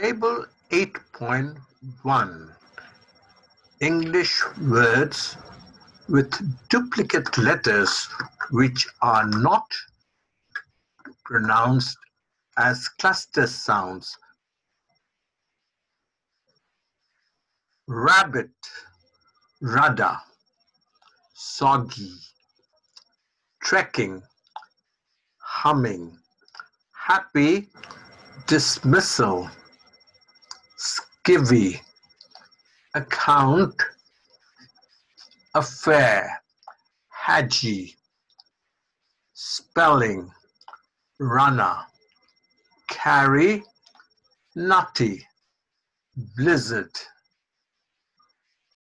Table 8.1 English words with duplicate letters which are not pronounced as cluster sounds. Rabbit, rudder, soggy, trekking, humming, happy, dismissal, skivvy, account, affair, hajji, spelling, runner, carry, nutty, blizzard.